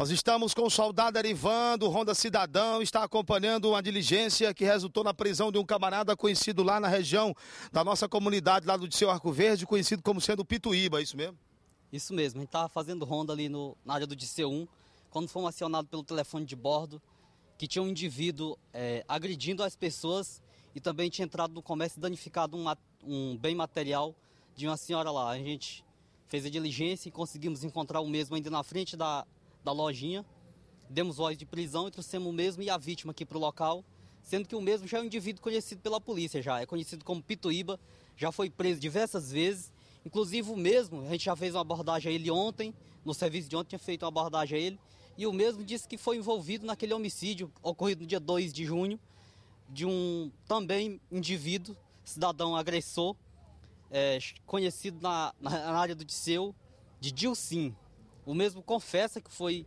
Nós estamos com o soldado Erivan do Ronda Cidadão, está acompanhando uma diligência que resultou na prisão de um camarada conhecido lá na região da nossa comunidade, lá do Disseu Arco Verde, conhecido como sendo Pituíba, é isso mesmo? Isso mesmo, a gente estava fazendo ronda ali no, na área do Disseu 1, quando fomos acionados pelo telefone de bordo, que tinha um indivíduo é, agredindo as pessoas e também tinha entrado no comércio e danificado um, um bem material de uma senhora lá. A gente fez a diligência e conseguimos encontrar o mesmo ainda na frente da, da lojinha. Demos voz de prisão e trouxemos o mesmo e a vítima aqui para o local, sendo que o mesmo já é um indivíduo conhecido pela polícia, já é conhecido como Pituíba, já foi preso diversas vezes. Inclusive o mesmo, a gente já fez uma abordagem a ele ontem, no serviço de ontem tinha feito uma abordagem a ele, e o mesmo disse que foi envolvido naquele homicídio ocorrido no dia 2 de junho, de um também indivíduo, cidadão agressor, é, conhecido na, na área do Disseu, de Dilcim. O mesmo confessa que foi,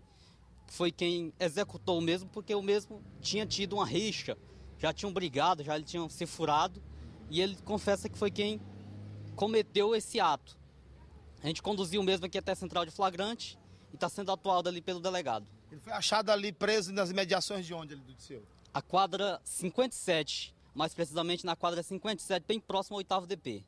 foi quem executou o mesmo, porque o mesmo tinha tido uma rixa, já tinham brigado, já ele tinham se furado, e ele confessa que foi quem cometeu esse ato. A gente conduziu o mesmo aqui até a central de flagrante e está sendo atuado ali pelo delegado. Ele foi achado ali preso nas imediações de onde ele do Disseu? A quadra 57, mais precisamente na quadra 57, bem próximo ao oitavo DP.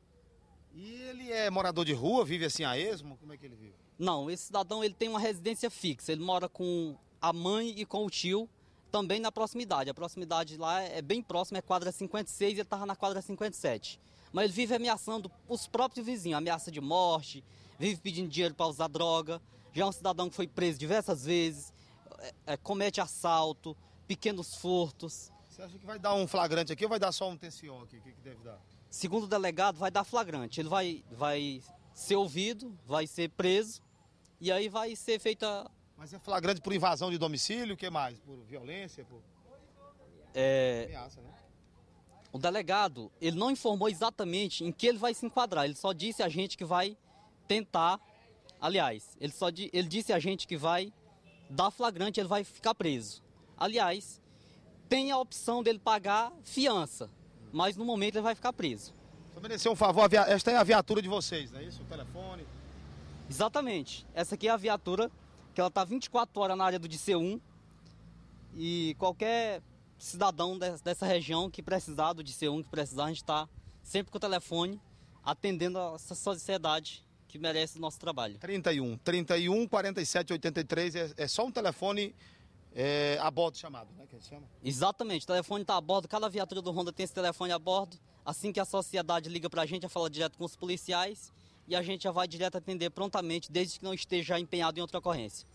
E ele é morador de rua, vive assim a esmo? Como é que ele vive? Não, esse cidadão ele tem uma residência fixa. Ele mora com a mãe e com o tio, também na proximidade. A proximidade lá é bem próxima, é quadra 56 e ele estava na quadra 57. Mas ele vive ameaçando os próprios vizinhos, ameaça de morte, vive pedindo dinheiro para usar droga. Já é um cidadão que foi preso diversas vezes, é, é, comete assalto, pequenos furtos. Você acha que vai dar um flagrante aqui ou vai dar só um tensião aqui? O que, que deve dar? Segundo o delegado, vai dar flagrante. Ele vai, vai ser ouvido, vai ser preso e aí vai ser feita. Mas é flagrante por invasão de domicílio, o que mais? Por violência? Por... É... Ameaça, né? O delegado, ele não informou exatamente em que ele vai se enquadrar. Ele só disse a gente que vai tentar. Aliás, ele só ele disse a gente que vai dar flagrante, ele vai ficar preso. Aliás, tem a opção dele pagar fiança, mas no momento ele vai ficar preso. Só merecer um favor, esta é a viatura de vocês, não é isso? O telefone. Exatamente. Essa aqui é a viatura, que ela está 24 horas na área do DC1. E qualquer cidadão dessa região que precisar do DC1, que precisar, a gente está sempre com o telefone atendendo a essa sociedade que merece o nosso trabalho. 31, 31 47 83 é, é só um telefone é, a bordo chamado, né? Que a gente chama? Exatamente, o telefone está a bordo, cada viatura do Honda tem esse telefone a bordo. Assim que a sociedade liga para a gente, já fala direto com os policiais e a gente já vai direto atender prontamente, desde que não esteja empenhado em outra ocorrência.